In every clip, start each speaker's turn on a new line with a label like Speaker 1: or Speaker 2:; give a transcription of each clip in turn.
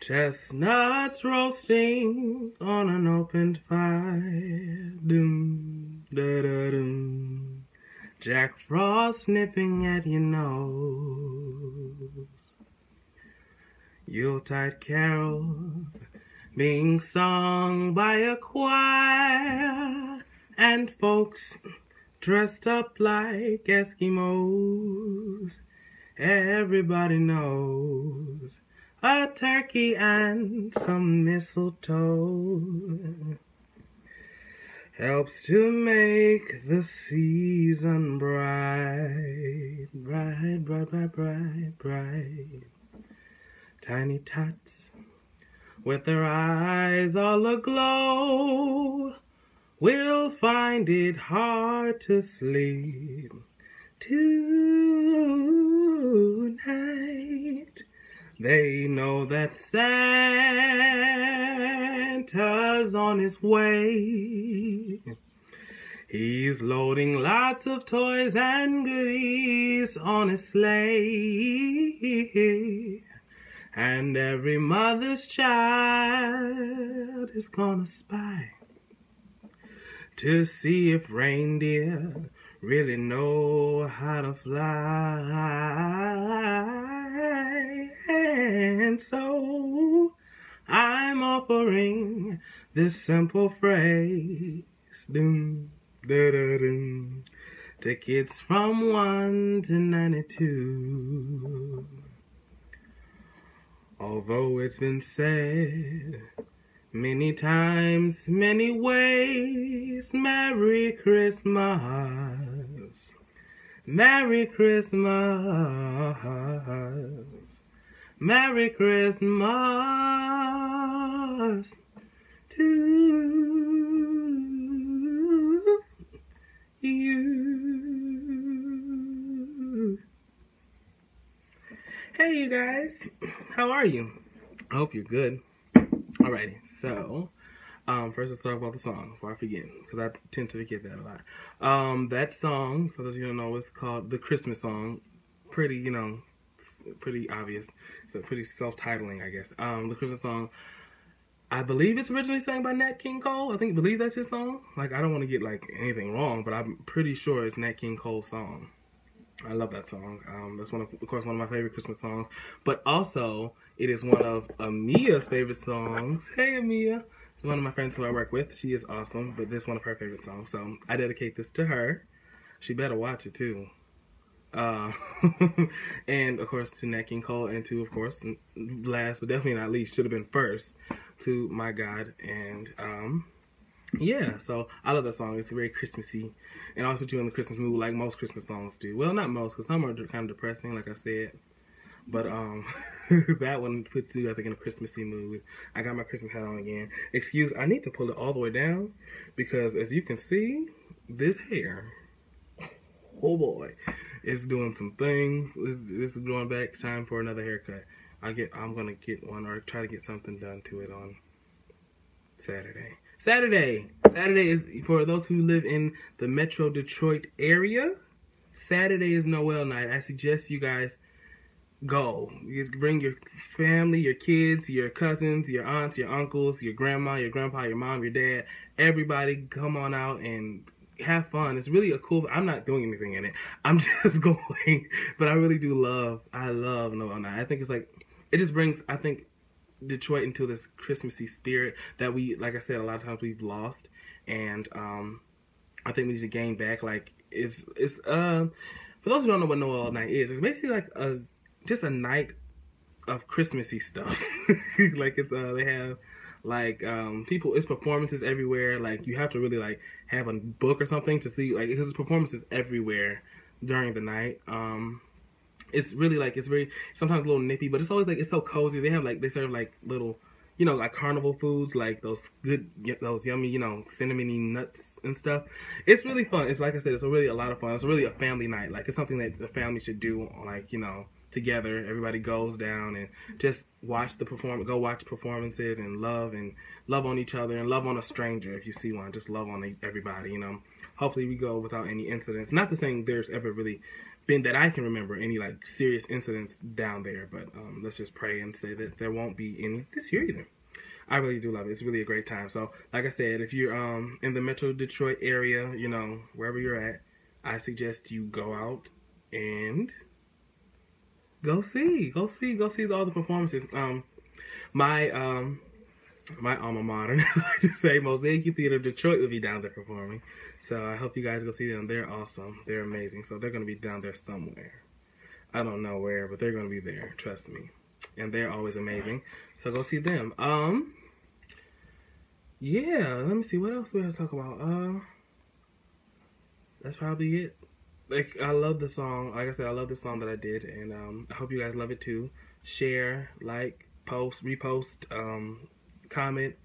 Speaker 1: Chestnuts roasting on an open fire. Doom, da da doom. Jack Frost nipping at your nose. Yuletide carols being sung by a choir and folks dressed up like Eskimos. Everybody knows a turkey and some mistletoe helps to make the season bright, bright, bright, bright, bright, bright. Tiny tots with their eyes all aglow will find it hard to sleep tonight. They know that Santa's on his way. He's loading lots of toys and goodies on his sleigh. And every mother's child is gonna spy to see if reindeer really know how to fly. So I'm offering this simple phrase doom, da, da, doom, to kids from 1 to 92. Although it's been said many times, many ways, Merry Christmas. Merry Christmas. Merry Christmas to you. Hey, you guys, how are you? I hope you're good. Alrighty, so um, first let's talk about the song before I forget, because I tend to forget that a lot. Um, that song, for those of you who don't know, is called the Christmas song. Pretty, you know, pretty obvious. A pretty self-titling, I guess. Um, the Christmas song. I believe it's originally sang by Nat King Cole. I think believe that's his song. Like I don't want to get like anything wrong, but I'm pretty sure it's Nat King Cole's song. I love that song. Um, that's one of, of course, one of my favorite Christmas songs. But also, it is one of Amia's favorite songs. Hey, Amia. One of my friends who I work with. She is awesome, but this is one of her favorite songs. So I dedicate this to her. She better watch it too. Uh, and of course to Nat King Cole, and to of course, last but definitely not least, should have been first to my God and um yeah, so I love that song. It's very Christmassy, and always put you in the Christmas mood, like most Christmas songs do. Well, not most, because some are kind of depressing, like I said. But um, that one puts you, I think, in a Christmassy mood. I got my Christmas hat on again. Excuse, I need to pull it all the way down because, as you can see, this hair, oh boy, is doing some things. It's, going back. Time for another haircut. I get, I'm gonna get one or try to get something done to it on Saturday. Saturday. Saturday is for those who live in the Metro Detroit area. Saturday is Noel night. I suggest you guys go. You bring your family, your kids, your cousins, your aunts, your uncles, your grandma, your grandpa, your mom, your dad. Everybody come on out and have fun. It's really a cool. I'm not doing anything in it. I'm just going, but I really do love. I love Noel night. I think it's like it just brings. I think Detroit into this Christmassy spirit that we, like I said, a lot of times we've lost, and um, I think we need to gain back. Like it's it's uh, for those who don't know what Noel Night is, it's basically like a just a night of Christmassy stuff. like it's uh, they have like um people it's performances everywhere like you have to really like have a book or something to see like because performances everywhere during the night um it's really like it's very sometimes a little nippy, but it's always like it's so cozy. They have like they serve like little, you know, like carnival foods, like those good, those yummy, you know, cinnamony nuts and stuff. It's really fun. It's like I said, it's a really a lot of fun. It's really a family night. Like it's something that the family should do. Like you know, together. Everybody goes down and just watch the perform. Go watch performances and love and love on each other and love on a stranger if you see one. Just love on everybody. You know. Hopefully we go without any incidents. Not to saying there's ever really been that I can remember any like serious incidents down there. But um, let's just pray and say that there won't be any this year either. I really do love it. It's really a great time. So, like I said, if you're um in the Metro Detroit area, you know wherever you're at, I suggest you go out and go see, go see, go see all the performances. Um, my um my alma mater, as I like to say, Mosaic Theater of Detroit will be down there performing. So I hope you guys go see them. They're awesome. They're amazing. So they're going to be down there somewhere. I don't know where, but they're going to be there. Trust me. And they're always amazing. So go see them. Um, yeah. Let me see what else we have to talk about. Uh, that's probably it. Like I love the song. Like I said, I love the song that I did, and um, I hope you guys love it too. Share, like, post, repost, um, comment,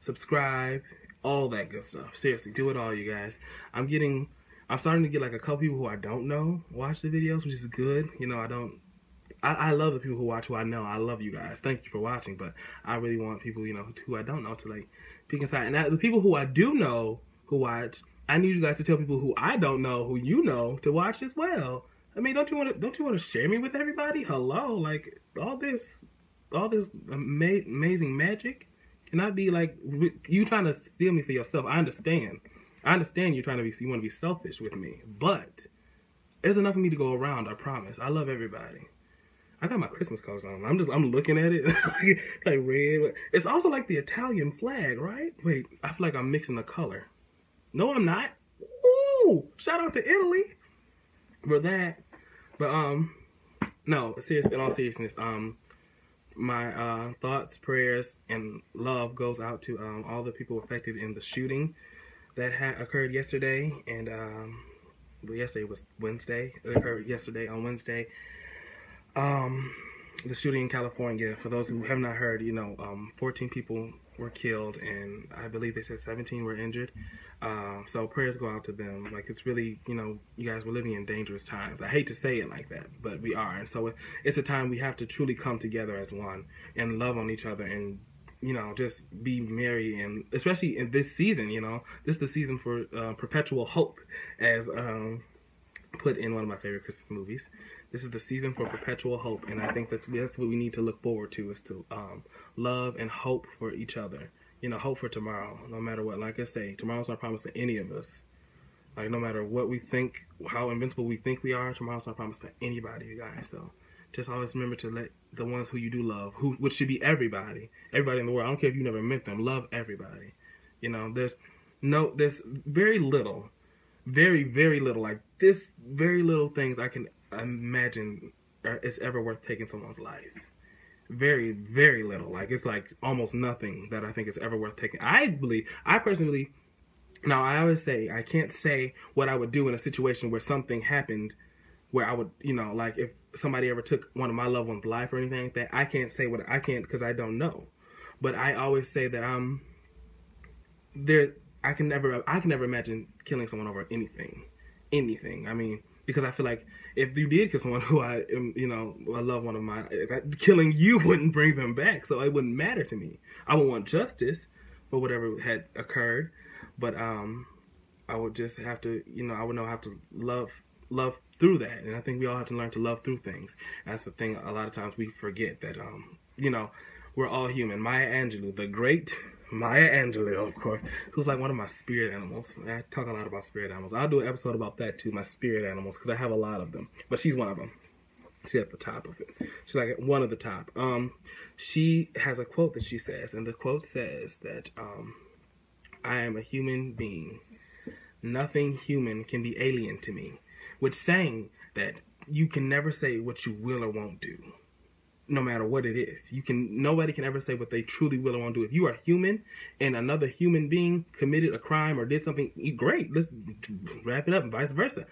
Speaker 1: subscribe, all that good stuff. Seriously, do it all, you guys. I'm getting, I'm starting to get like a couple people who I don't know watch the videos, which is good. You know, I don't, I, I love the people who watch who I know. I love you guys. Thank you for watching, but I really want people, you know, who I don't know to like peek inside. And the people who I do know who watch, I need you guys to tell people who I don't know, who you know, to watch as well. I mean, don't you want to? Don't you want to share me with everybody? Hello, like all this, all this ama- amazing magic cannot be like you trying to steal me for yourself. I understand. I understand you're trying to be you want to be selfish with me, but there's enough of me to go around. I promise. I love everybody. I got my Christmas colors on. I'm just I'm looking at it like red. It's also like the Italian flag, right? Wait, I feel like I'm mixing the color. No, I'm not. Ooh, shout out to Italy for that. But um, no, serious. In all seriousness, um, my uh, thoughts, prayers, and love goes out to um, all the people affected in the shooting that had occurred yesterday. And um, well, yesterday was Wednesday. It occurred yesterday on Wednesday. Um, the shooting in California. For those who have not heard, you know, um, 14 people were killed, and I believe they said 17 were injured. Uh, so prayers go out to them. Like it's really, you know, you guys were living in dangerous times. I hate to say it like that, but we are. And so it's a time we have to truly come together as one and love on each other and you know just be merry and especially in this season. You know, this is the season for uh, perpetual hope, as um, put in one of my favorite Christmas movies. This is the season for perpetual hope, and I think that's that's what we need to look forward to is to um, love and hope for each other you know, hope for tomorrow, no matter what. Like I say, tomorrow's not promised to any of us. Like no matter what we think, how invincible we think we are, tomorrow's not promised to anybody, you guys. So just always remember to let the ones who you do love, who which should be everybody, everybody in the world. I don't care if you never met them. Love everybody. You know, there's no, there's very little, very very little. Like this, very little things I can imagine is ever worth taking someone's life. Very very little. Like it's like almost nothing that i think is ever worth taking. I believe i personally now i always say i can't say what i would do in a situation where something happened where i would you know like if somebody ever took one of my loved ones life or anything like that i can't say what i can't because i don't know. But i always say that i'm there i can never i can never imagine killing someone over anything anything i mean because I feel like if you did kill someone who I am, you know, I love one of mine, killing you wouldn't bring them back, so it wouldn't matter to me. I would want justice for whatever had occurred, but um, I would just have to, you know, I would know how to love love through that, and I think we all have to learn to love through things. That's the thing. A lot of times we forget that, um, you know, we're all human. Maya Angelou, the great Maya Angelou, of course, who's like one of my spirit animals. I talk a lot about spirit animals. I'll do an episode about that too, my spirit animals, because I have a lot of them. But she's one of them. She's at the top of it. She's like one of the top. Um, she has a quote that she says, and the quote says that um, I am a human being. Nothing human can be alien to me. Which saying that you can never say what you will or won't do no matter what it is. You can nobody can ever say what they truly will or won't do. If you are human and another human being committed a crime or did something great, let's wrap it up and vice versa.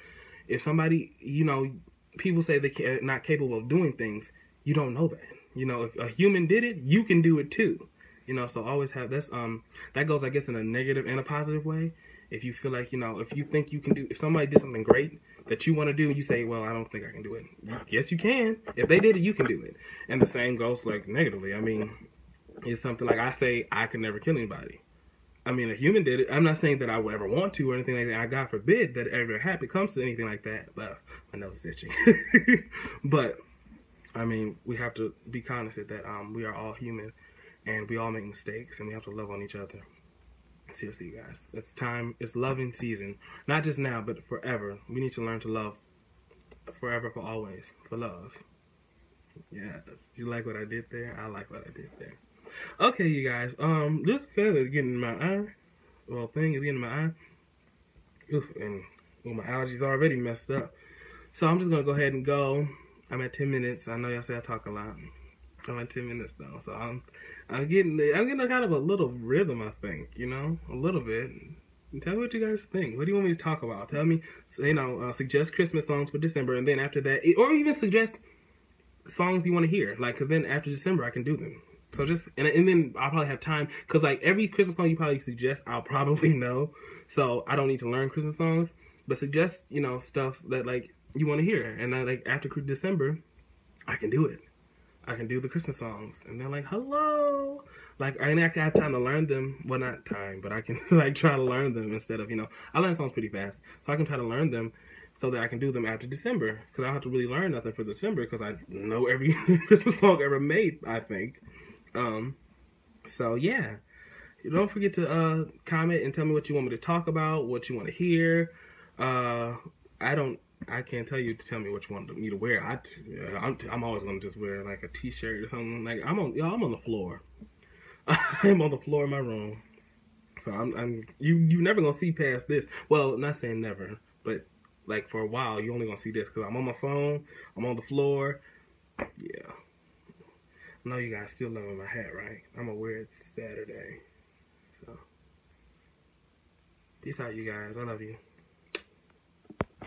Speaker 1: If somebody, you know, people say they're not capable of doing things, you don't know that. You know, if a human did it, you can do it too. You know, so always have that's um that goes I guess in a negative and a positive way. If you feel like, you know, if you think you can do if somebody did something great that you want to do, you say, "Well, I don't think I can do it." Yes, you can. If they did it, you can do it. And the same goes like negatively. I mean, it's something like I say, I can never kill anybody. I mean, a human did it. I'm not saying that I would ever want to or anything like that. I God forbid that ever happen comes to anything like that. But my nose is itching. but I mean, we have to be cognizant that um, we are all human and we all make mistakes and we have to love on each other. Seriously, you guys, it's time. It's loving season. Not just now, but forever. We need to learn to love forever, for always, for love. Yes, you like what I did there? I like what I did there. Okay, you guys. Um, this feather is getting in my eye. Well, thing is getting in my eye. Oof, and well, my allergies already messed up. So I'm just gonna go ahead and go. I'm at 10 minutes. I know y'all say I talk a lot. I'm at 10 minutes though, so I'm I'm getting I'm getting kind of a little rhythm. I think you know a little bit. Tell me what you guys think. What do you want me to talk about? Tell me, you know, uh, suggest Christmas songs for December, and then after that, or even suggest songs you want to hear. Like, cause then after December, I can do them. So just and and then I'll probably have time because like every Christmas song you probably suggest, I'll probably know. So I don't need to learn Christmas songs, but suggest you know stuff that like you want to hear, and then like after December, I can do it. I can do the Christmas songs, and they're like, "Hello," like I actually have time to learn them. Well, not time, but I can like try to learn them instead of you know I learn songs pretty fast, so I can try to learn them so that I can do them after December because I don't have to really learn nothing for December because I know every Christmas song ever made. I think. Um, so yeah, don't forget to uh, comment and tell me what you want me to talk about, what you want to hear. Uh, I don't. I can't tell you to tell me what you want me to wear. I, I'm, I'm always gonna just wear like a t-shirt or something. Like I'm on, y'all, I'm on the floor. I'm on the floor in my room. So I'm, I'm, you, you never gonna see past this. Well, not saying never, but like for a while, you only gonna see this because I'm on my phone. I'm on the floor. Yeah. I know you guys still loving my hat, right? I'm gonna wear it Saturday. So, peace out, you guys. I love you.